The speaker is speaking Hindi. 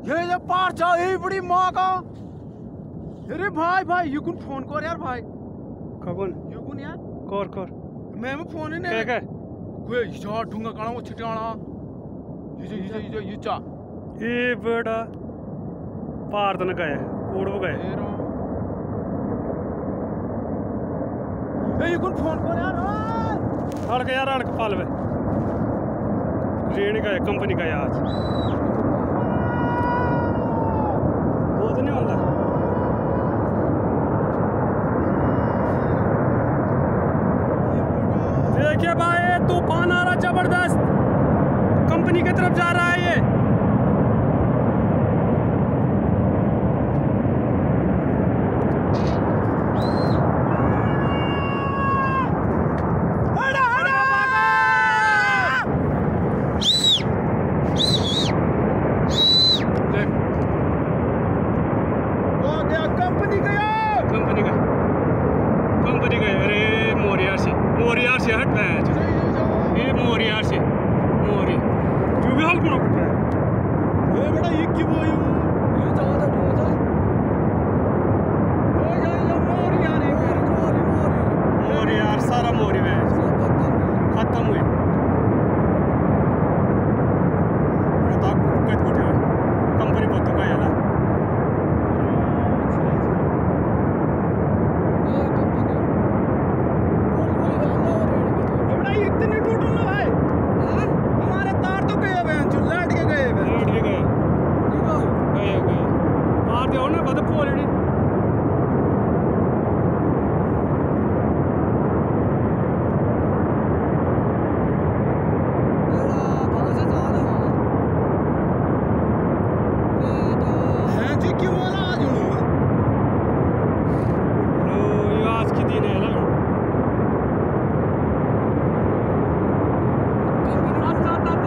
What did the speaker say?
ये ये पार जा ये बड़ी माँ का। अरे भाई भाई ये कौन फ़ोन कर यार भाई। कौन ये कौन यार। कर कर। मैं में फ़ोन ही क्या नहीं क्या कोई जा ढूँगा काला वो छिटाना ये जो ये जो ये जो ये चा ये बड़ा पार तो न गए कूड़ गए। ए ये कौन फ़ोन कर यार अड़क यार अड़क पाल वे। रेण का है कंपनी का आज वो तो नहीं होता देखिए भाई तूफ़ान आ रहा ज़बरदस्त। कंपनी की तरफ़ जा से हट रहा है ये मोरियार से मोरी तू भी हल्क उठ रहा है ये बड़ा ये की de ona vad det pågår det. Not, not, not.